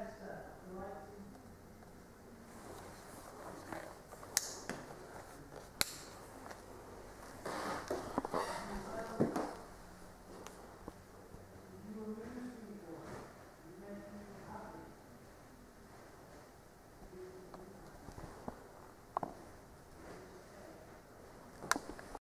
has the uh, right. to